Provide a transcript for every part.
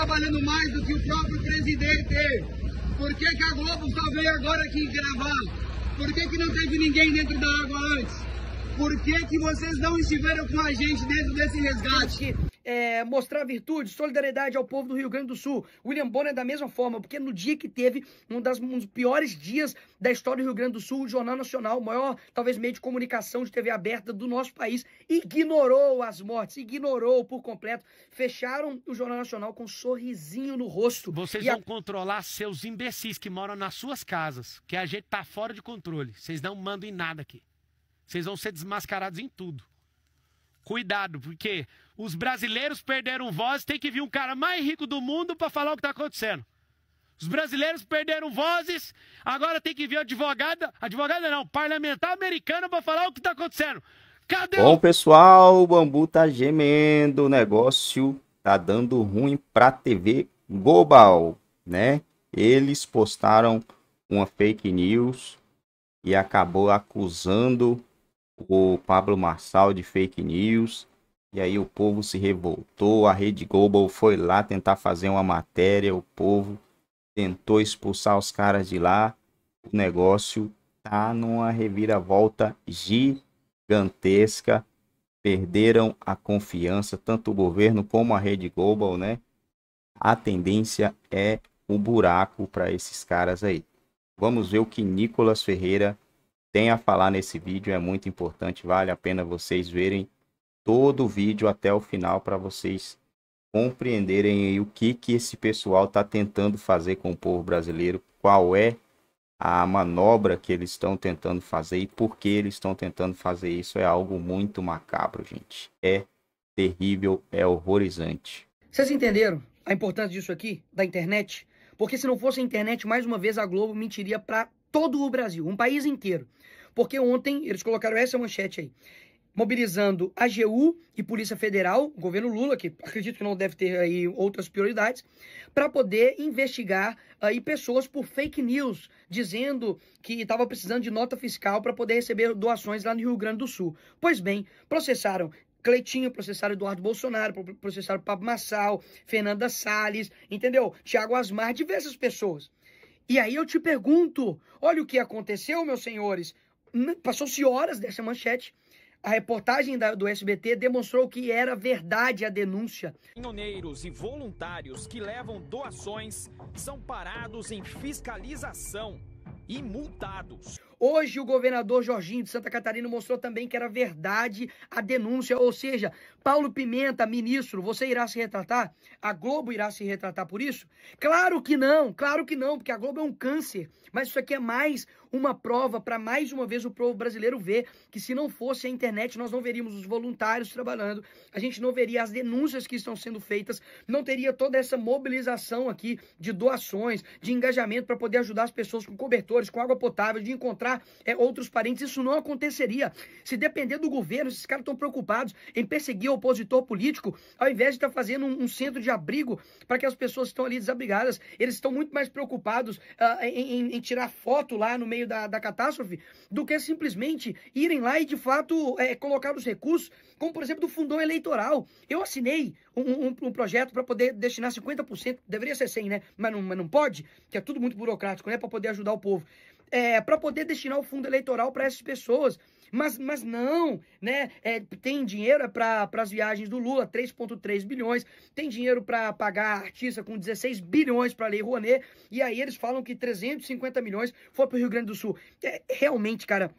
trabalhando mais do que o próprio presidente? Por que, que a Globo só veio agora aqui gravar? Por que, que não teve ninguém dentro da água antes? Por que, que vocês não estiveram com a gente dentro desse resgate? É, mostrar virtude, solidariedade ao povo do Rio Grande do Sul. William Bonner da mesma forma, porque no dia que teve um, das, um dos piores dias da história do Rio Grande do Sul, o Jornal Nacional, o maior, talvez, meio de comunicação de TV aberta do nosso país, ignorou as mortes, ignorou por completo. Fecharam o Jornal Nacional com um sorrisinho no rosto. Vocês vão a- controlar seus imbecis que moram nas suas casas, que a gente tá fora de controle. Vocês não mandam em nada aqui. Vocês vão ser desmascarados em tudo. Cuidado, porque os brasileiros perderam voz, tem que vir um cara mais rico do mundo para falar o que tá acontecendo. Os brasileiros perderam vozes, agora tem que vir advogada, advogada não, parlamentar americana para falar o que tá acontecendo. Cadê Bom, o pessoal, o bambu tá gemendo, o negócio tá dando ruim pra TV Global, né? Eles postaram uma fake news e acabou acusando o Pablo Marçal de fake news. E aí o povo se revoltou, a Rede Global foi lá tentar fazer uma matéria, o povo tentou expulsar os caras de lá. O negócio tá numa reviravolta gigantesca. Perderam a confiança, tanto o governo como a Rede Global, né? A tendência é o buraco para esses caras aí. Vamos ver o que Nicolas Ferreira tem a falar nesse vídeo, é muito importante, vale a pena vocês verem todo o vídeo até o final para vocês compreenderem o que que esse pessoal está tentando fazer com o povo brasileiro, qual é a manobra que eles estão tentando fazer e por que eles estão tentando fazer isso é algo muito macabro, gente. É terrível, é horrorizante. Vocês entenderam a importância disso aqui, da internet? Porque se não fosse a internet, mais uma vez a Globo mentiria para todo o Brasil, um país inteiro. Porque ontem eles colocaram essa manchete aí, mobilizando a AGU e Polícia Federal, o governo Lula, que acredito que não deve ter aí outras prioridades, para poder investigar aí pessoas por fake news, dizendo que estava precisando de nota fiscal para poder receber doações lá no Rio Grande do Sul. Pois bem, processaram Cleitinho, processaram Eduardo Bolsonaro, pro- processaram Pablo Massal, Fernanda Salles, entendeu? Tiago Asmar, diversas pessoas. E aí eu te pergunto, olha o que aconteceu, meus senhores. Passou-se horas dessa manchete. A reportagem do SBT demonstrou que era verdade a denúncia. Caminhoneiros e voluntários que levam doações são parados em fiscalização e multados. Hoje, o governador Jorginho de Santa Catarina mostrou também que era verdade a denúncia, ou seja, Paulo Pimenta, ministro, você irá se retratar? A Globo irá se retratar por isso? Claro que não, claro que não, porque a Globo é um câncer. Mas isso aqui é mais uma prova para mais uma vez o povo brasileiro ver que se não fosse a internet, nós não veríamos os voluntários trabalhando, a gente não veria as denúncias que estão sendo feitas, não teria toda essa mobilização aqui de doações, de engajamento para poder ajudar as pessoas com cobertores, com água potável, de encontrar é, outros parentes. Isso não aconteceria. Se depender do governo, esses caras estão preocupados em perseguir o opositor político, ao invés de estar fazendo um, um centro de abrigo para que as pessoas que estão ali desabrigadas, eles estão muito mais preocupados ah, em, em- em tirar foto lá no meio da, da catástrofe do que simplesmente irem lá e, de fato, é, colocar os recursos, como, por exemplo, do fundão eleitoral. Eu assinei um, um- um projeto para poder destinar 50%, deveria ser 100, né? Mas não, mas não pode, que é tudo muito burocrático, né? Para poder ajudar o povo. É, para poder destinar o fundo eleitoral para essas pessoas. Mas, mas não, né? É, tem dinheiro para as viagens do Lula, 3,3 bilhões. Tem dinheiro para pagar artista com 16 bilhões para a Lei Rouanet. E aí eles falam que 350 milhões foi para o Rio Grande do Sul. É, realmente, cara,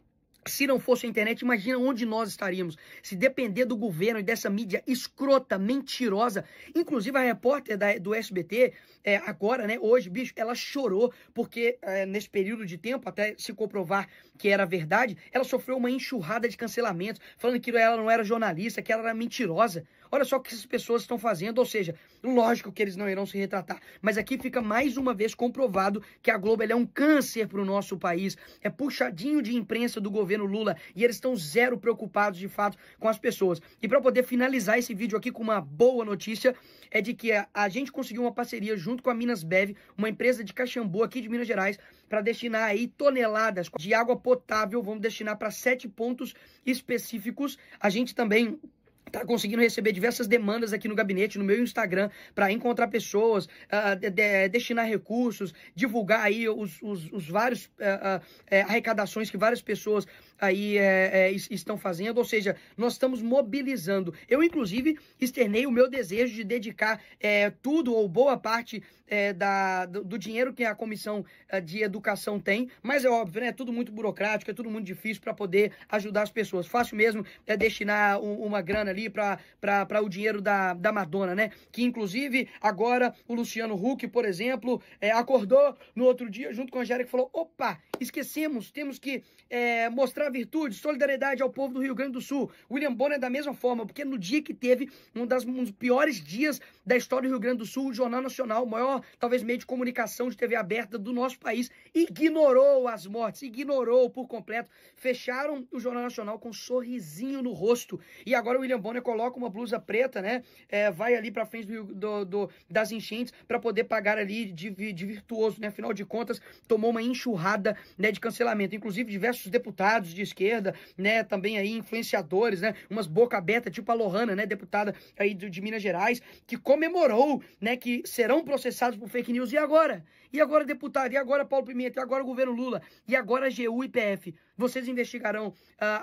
se não fosse a internet, imagina onde nós estaríamos. Se depender do governo e dessa mídia escrota, mentirosa. Inclusive, a repórter da- do SBT, é, agora, né, hoje, bicho, ela chorou porque é, nesse período de tempo, até se comprovar que era verdade, ela sofreu uma enxurrada de cancelamentos, falando que ela não era jornalista, que ela era mentirosa. Olha só o que essas pessoas estão fazendo, ou seja, lógico que eles não irão se retratar, mas aqui fica mais uma vez comprovado que a Globo é um câncer para o nosso país, é puxadinho de imprensa do governo Lula e eles estão zero preocupados de fato com as pessoas. E para poder finalizar esse vídeo aqui com uma boa notícia, é de que a, a gente conseguiu uma parceria junto com a Minas Bev, uma empresa de Caxambu aqui de Minas Gerais, para destinar aí toneladas de água potável, vamos destinar para sete pontos específicos. A gente também tá conseguindo receber diversas demandas aqui no gabinete, no meu Instagram, para encontrar pessoas, uh, de, de, destinar recursos, divulgar aí os, os, os vários uh, uh, arrecadações que várias pessoas aí é, é, estão fazendo, ou seja, nós estamos mobilizando. Eu, inclusive, externei o meu desejo de dedicar tudo ou boa parte da, do, do, dinheiro que a comissão de educação tem, mas é óbvio, né? É tudo muito burocrático, é tudo muito difícil para poder ajudar as pessoas. Fácil mesmo é destinar um, uma grana ali para o dinheiro da, da Madonna, né? Que, inclusive, agora o Luciano Huck, por exemplo, é, acordou no outro dia junto com a Angélica e falou: opa, esquecemos, temos que é, mostrar virtude, solidariedade ao povo do Rio Grande do Sul. William Bonner da mesma forma, porque no dia que teve um, das, um dos piores dias da história do Rio Grande do Sul, o Jornal Nacional, o maior, talvez, meio de comunicação de TV aberta do nosso país, ignorou as mortes, ignorou por completo. Fecharam o Jornal Nacional com um sorrisinho no rosto. E agora o William Bonner coloca uma blusa preta, né? É, vai ali para frente do, do, do, das enchentes para poder pagar ali de, de virtuoso, né? Afinal de contas, tomou uma enxurrada né, de cancelamento. Inclusive, diversos deputados de esquerda, né, também aí influenciadores, né, umas boca aberta, tipo a Lohana, né, deputada aí de, de Minas Gerais, que comemorou, né, que serão processados por fake news. E agora? E agora, deputado? E agora, Paulo Pimenta? E agora, governo Lula? E agora, GU e PF? Vocês investigarão uh,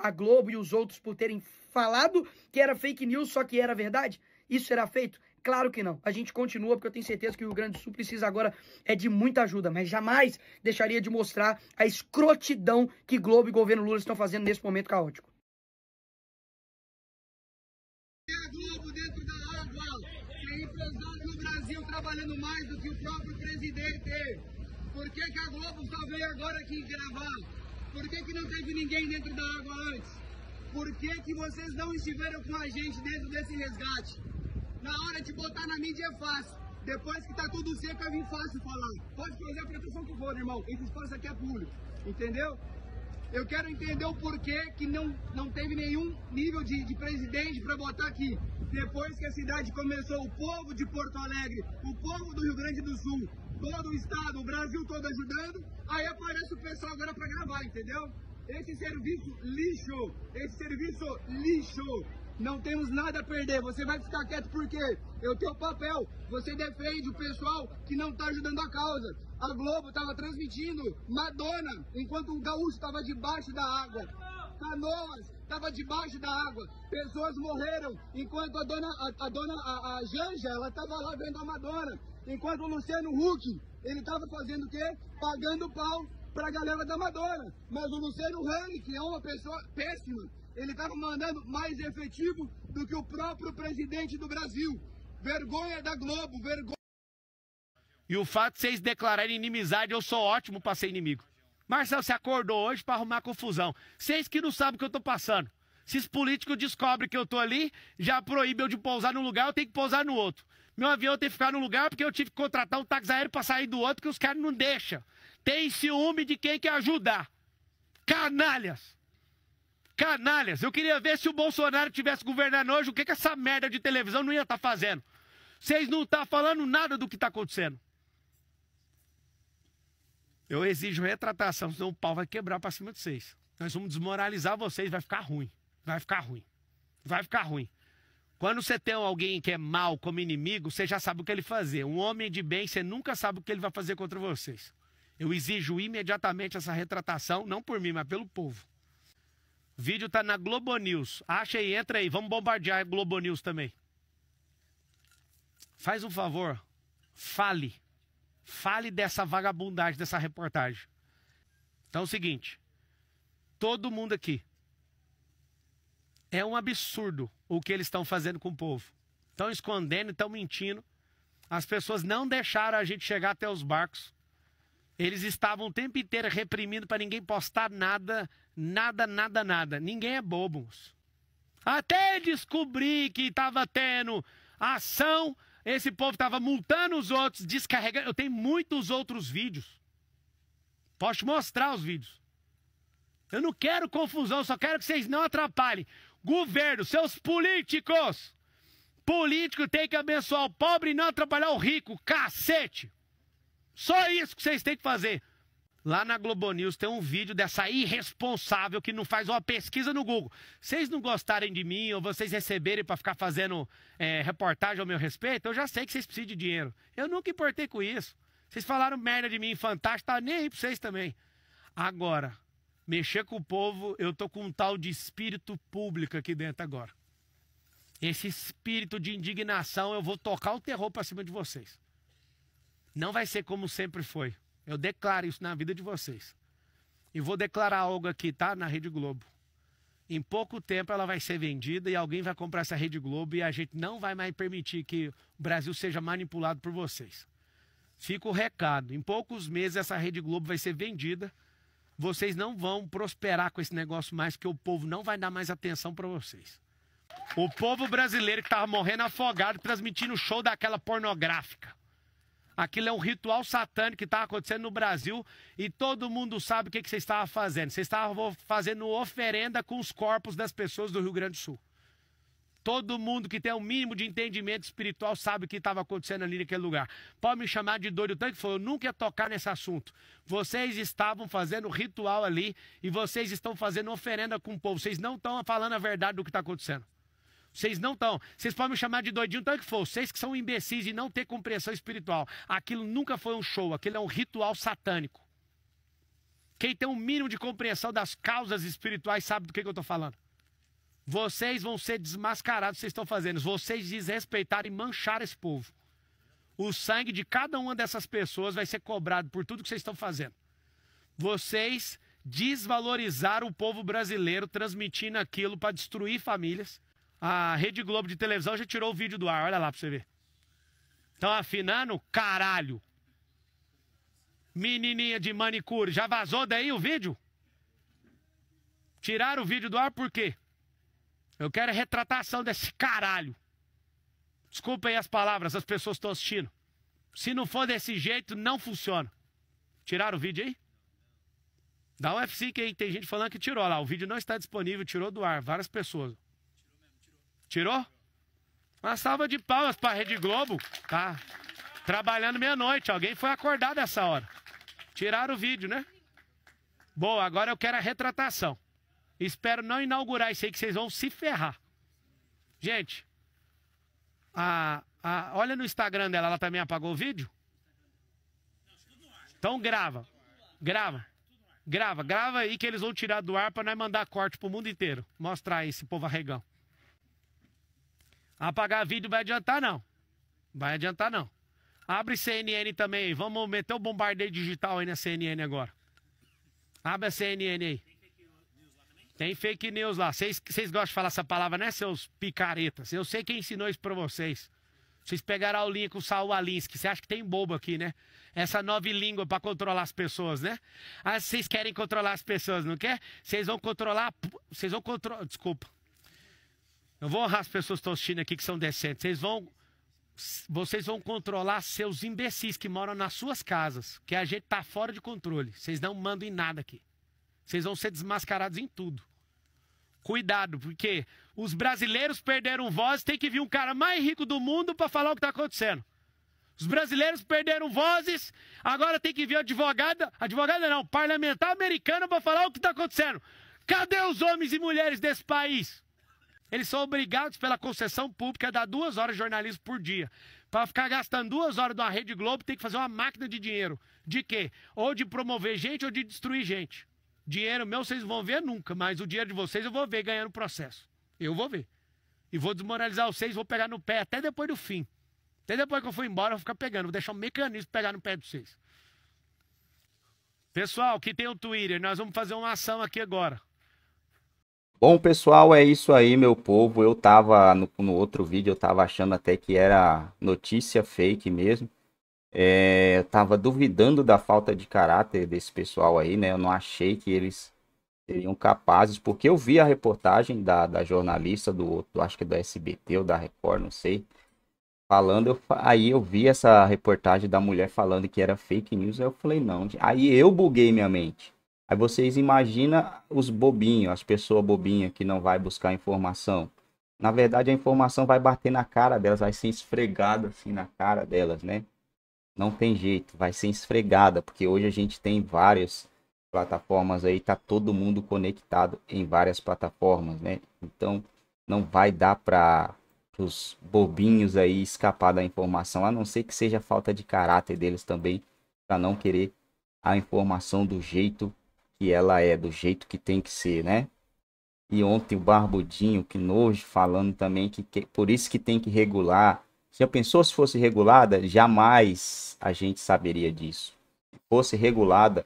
a Globo e os outros por terem falado que era fake news, só que era verdade? Isso será feito? Claro que não. A gente continua, porque eu tenho certeza que o Rio Grande do Sul precisa agora é de muita ajuda, mas jamais deixaria de mostrar a escrotidão que Globo e governo Lula estão fazendo nesse momento caótico. a Globo dentro da água, tem empresário no Brasil trabalhando mais do que o próprio presidente. Por que, que a Globo só veio agora aqui gravar? Por que, que não teve ninguém dentro da água antes? Por que, que vocês não estiveram com a gente dentro desse resgate? Na hora de botar na mídia é fácil. Depois que tá tudo seco, é vir fácil falar. Pode fazer a proteção que for, irmão. Esse espaço aqui é público. Entendeu? Eu quero entender o porquê que não, não teve nenhum nível de, de presidente para botar aqui. Depois que a cidade começou, o povo de Porto Alegre, o povo do Rio Grande do Sul, todo o estado, o Brasil todo ajudando, aí aparece o pessoal agora para gravar, entendeu? Esse serviço lixo, esse serviço lixo, não temos nada a perder. Você vai ficar quieto porque é o teu papel. Você defende o pessoal que não está ajudando a causa. A Globo estava transmitindo Madonna enquanto o gaúcho estava debaixo da água. Canoas estava debaixo da água. Pessoas morreram enquanto a dona, a, a dona, a, a Janja, ela estava lá vendo a Madonna. Enquanto o Luciano Huck, ele estava fazendo o quê? Pagando pau para a galera da Madonna. Mas o Luciano Hang, que é uma pessoa péssima, ele estava mandando mais efetivo do que o próprio presidente do Brasil. Vergonha da Globo, vergonha. E o fato de vocês declararem inimizade, eu sou ótimo para ser inimigo. Marcelo, você acordou hoje para arrumar confusão. Vocês que não sabem o que eu estou passando. Se os políticos descobrem que eu estou ali, já proíbe eu de pousar num lugar, eu tenho que pousar no outro. Meu avião tem que ficar num lugar porque eu tive que contratar um táxi aéreo para sair do outro, que os caras não deixam. Tem ciúme de quem quer ajudar. Canalhas! Canalhas, eu queria ver se o Bolsonaro tivesse governando hoje, o que, que essa merda de televisão não ia estar tá fazendo. Vocês não estão tá falando nada do que está acontecendo. Eu exijo retratação, senão o pau vai quebrar para cima de vocês. Nós vamos desmoralizar vocês, vai ficar ruim. Vai ficar ruim. Vai ficar ruim. Quando você tem alguém que é mal como inimigo, você já sabe o que ele fazer. Um homem de bem, você nunca sabe o que ele vai fazer contra vocês. Eu exijo imediatamente essa retratação, não por mim, mas pelo povo. O vídeo tá na Globo News. Acha aí, entra aí. Vamos bombardear a Globo News também. Faz um favor. Fale. Fale dessa vagabundagem, dessa reportagem. Então é o seguinte. Todo mundo aqui. É um absurdo o que eles estão fazendo com o povo. Estão escondendo, estão mentindo. As pessoas não deixaram a gente chegar até os barcos. Eles estavam o tempo inteiro reprimindo para ninguém postar nada, nada, nada, nada. Ninguém é bobo. Até descobrir que estava tendo ação, esse povo estava multando os outros, descarregando. Eu tenho muitos outros vídeos. Posso te mostrar os vídeos. Eu não quero confusão, só quero que vocês não atrapalhem. Governo, seus políticos. Político tem que abençoar o pobre e não atrapalhar o rico. Cacete! Só isso que vocês têm que fazer. Lá na Globo News tem um vídeo dessa irresponsável que não faz uma pesquisa no Google. Vocês não gostarem de mim ou vocês receberem para ficar fazendo é, reportagem ao meu respeito, eu já sei que vocês precisam de dinheiro. Eu nunca importei com isso. Vocês falaram merda de mim, fantástico, tá nem aí pra vocês também. Agora, mexer com o povo, eu tô com um tal de espírito público aqui dentro agora. Esse espírito de indignação, eu vou tocar o terror para cima de vocês. Não vai ser como sempre foi. Eu declaro isso na vida de vocês. E vou declarar algo aqui, tá? Na Rede Globo. Em pouco tempo ela vai ser vendida e alguém vai comprar essa Rede Globo e a gente não vai mais permitir que o Brasil seja manipulado por vocês. Fica o recado. Em poucos meses essa Rede Globo vai ser vendida. Vocês não vão prosperar com esse negócio mais, porque o povo não vai dar mais atenção para vocês. O povo brasileiro que estava morrendo afogado transmitindo o show daquela pornográfica. Aquilo é um ritual satânico que estava acontecendo no Brasil e todo mundo sabe o que, que vocês estavam fazendo. Vocês estavam fazendo oferenda com os corpos das pessoas do Rio Grande do Sul. Todo mundo que tem o um mínimo de entendimento espiritual sabe o que estava acontecendo ali naquele lugar. Pode me chamar de doido tanto que foi, eu nunca ia tocar nesse assunto. Vocês estavam fazendo ritual ali e vocês estão fazendo oferenda com o povo. Vocês não estão falando a verdade do que está acontecendo. Vocês não estão. Vocês podem me chamar de doidinho, tanto que for. Vocês que são imbecis e não têm compreensão espiritual. Aquilo nunca foi um show, aquilo é um ritual satânico. Quem tem um mínimo de compreensão das causas espirituais sabe do que, que eu estou falando. Vocês vão ser desmascarados, vocês estão fazendo. Vocês desrespeitaram e mancharam esse povo. O sangue de cada uma dessas pessoas vai ser cobrado por tudo que vocês estão fazendo. Vocês desvalorizaram o povo brasileiro transmitindo aquilo para destruir famílias a Rede Globo de televisão já tirou o vídeo do ar, olha lá pra você ver. Estão afinando, caralho. Menininha de manicure, já vazou daí o vídeo? Tiraram o vídeo do ar por quê? Eu quero a retratação desse caralho. Desculpa aí as palavras, as pessoas estão assistindo. Se não for desse jeito, não funciona. Tiraram o vídeo aí? Dá um F5 aí, tem gente falando que tirou lá. O vídeo não está disponível, tirou do ar, várias pessoas. Tirou? Uma salva de palmas pra Rede Globo. Tá trabalhando meia-noite. Alguém foi acordar dessa hora. Tiraram o vídeo, né? Boa, agora eu quero a retratação. Espero não inaugurar isso aí que vocês vão se ferrar. Gente, a, a, olha no Instagram dela, ela também apagou o vídeo? Então grava. Grava. Grava, grava aí que eles vão tirar do ar pra nós mandar corte pro mundo inteiro. Mostrar aí esse povo arregão. Apagar vídeo vai adiantar, não. Vai adiantar, não. Abre CNN também. Vamos meter o bombardeio digital aí na CNN agora. Abre a CNN aí. Tem fake news lá. Vocês gostam de falar essa palavra, né, seus picaretas? Eu sei quem ensinou isso pra vocês. Vocês pegaram a aulinha com o Saul Alinsky. Você acha que tem bobo aqui, né? Essa nova língua para controlar as pessoas, né? Ah, vocês querem controlar as pessoas, não quer? Vocês vão controlar. Vocês vão controlar. Desculpa. Eu vou honrar as pessoas que estão assistindo aqui que são decentes. Vocês vão, vocês vão controlar seus imbecis que moram nas suas casas, que a gente tá fora de controle. Vocês não mandam em nada aqui. Vocês vão ser desmascarados em tudo. Cuidado, porque os brasileiros perderam voz, tem que vir um cara mais rico do mundo para falar o que está acontecendo. Os brasileiros perderam vozes, agora tem que vir advogada, advogada não, parlamentar americana para falar o que está acontecendo. Cadê os homens e mulheres desse país? Eles são obrigados pela concessão pública a dar duas horas de jornalismo por dia. Para ficar gastando duas horas numa Rede Globo, tem que fazer uma máquina de dinheiro. De quê? Ou de promover gente ou de destruir gente. Dinheiro meu vocês vão ver nunca, mas o dinheiro de vocês eu vou ver ganhando processo. Eu vou ver. E vou desmoralizar vocês, vou pegar no pé até depois do fim. Até depois que eu for embora, eu vou ficar pegando. Vou deixar um mecanismo pegar no pé de vocês. Pessoal, que tem o Twitter, nós vamos fazer uma ação aqui agora. Bom, pessoal, é isso aí, meu povo. Eu tava no, no outro vídeo, eu tava achando até que era notícia fake mesmo. É, eu tava duvidando da falta de caráter desse pessoal aí, né? Eu não achei que eles seriam capazes, porque eu vi a reportagem da, da jornalista do, do, acho que do SBT ou da Record, não sei, falando, eu, aí eu vi essa reportagem da mulher falando que era fake news, aí eu falei, não, aí eu buguei minha mente. Aí vocês imaginam os bobinhos, as pessoas bobinhas que não vai buscar informação. Na verdade, a informação vai bater na cara delas, vai ser esfregada assim na cara delas, né? Não tem jeito, vai ser esfregada, porque hoje a gente tem várias plataformas aí, tá todo mundo conectado em várias plataformas, né? Então não vai dar para os bobinhos aí escapar da informação, a não ser que seja falta de caráter deles também, para não querer a informação do jeito que ela é, do jeito que tem que ser, né? E ontem o Barbudinho, que nojo, falando também que, que por isso que tem que regular. Já pensou se fosse regulada? Jamais a gente saberia disso. Se fosse regulada,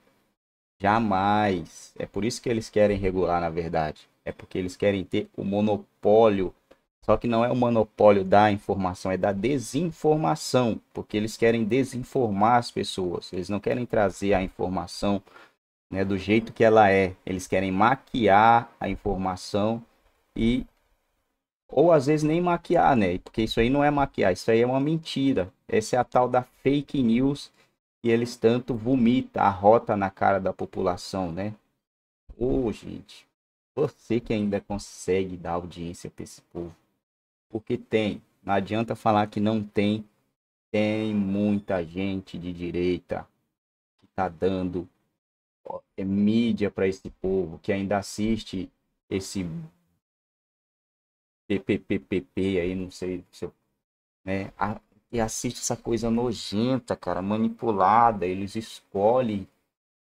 jamais. É por isso que eles querem regular, na verdade. É porque eles querem ter o monopólio. Só que não é o monopólio da informação, é da desinformação. Porque eles querem desinformar as pessoas. Eles não querem trazer a informação né, do jeito que ela é. Eles querem maquiar a informação e ou às vezes nem maquiar, né? Porque isso aí não é maquiar, isso aí é uma mentira. Essa é a tal da fake news e eles tanto vomitam a rota na cara da população, né? Ô, oh, gente, você que ainda consegue dar audiência para esse povo, porque tem, não adianta falar que não tem, tem muita gente de direita que tá dando mídia para esse povo que ainda assiste esse PPPP aí, não sei se eu, né? A, e assiste essa coisa nojenta, cara, manipulada. Eles escolhem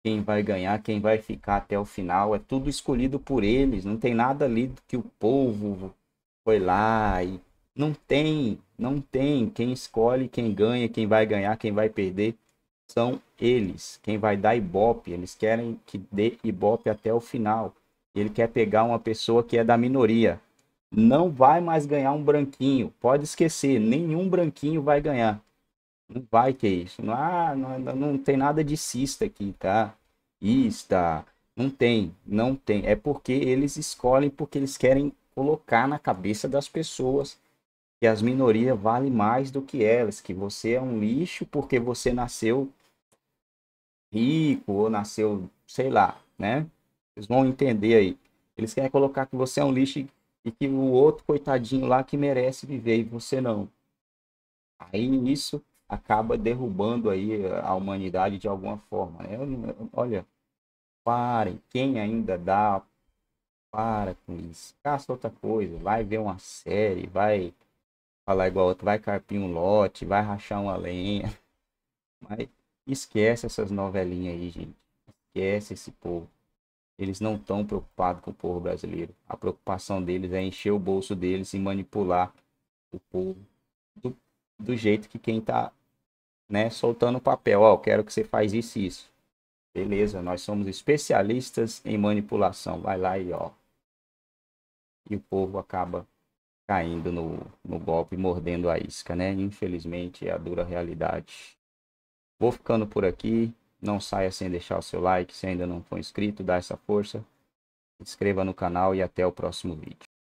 quem vai ganhar, quem vai ficar até o final. É tudo escolhido por eles. Não tem nada ali que o povo foi lá e não tem, não tem quem escolhe, quem ganha, quem vai ganhar, quem vai perder são eles, quem vai dar ibope. Eles querem que dê ibope até o final. Ele quer pegar uma pessoa que é da minoria. Não vai mais ganhar um branquinho. Pode esquecer, nenhum branquinho vai ganhar. Não vai ter isso. Não, ah, não, não tem nada de cista aqui, tá? Ista. Não tem, não tem. É porque eles escolhem porque eles querem colocar na cabeça das pessoas que as minorias valem mais do que elas, que você é um lixo porque você nasceu rico ou nasceu, sei lá, né? Eles vão entender aí. Eles querem colocar que você é um lixo e que o outro coitadinho lá que merece viver e você não. Aí isso acaba derrubando aí a humanidade de alguma forma. Né? Olha, parem, quem ainda dá, para com isso. Caça outra coisa, vai ver uma série, vai falar igual outro, vai carpir um lote, vai rachar uma lenha. Mas esquece essas novelinhas aí, gente. Esquece esse povo. Eles não estão preocupados com o povo brasileiro. A preocupação deles é encher o bolso deles e manipular o povo do, do jeito que quem tá, né, soltando o papel. Ó, oh, quero que você faz isso e isso. Beleza, nós somos especialistas em manipulação. Vai lá e ó. E o povo acaba caindo no, no golpe, mordendo a isca, né? Infelizmente é a dura realidade. Vou ficando por aqui. Não saia sem deixar o seu like. Se ainda não for inscrito, dá essa força. Se inscreva no canal e até o próximo vídeo.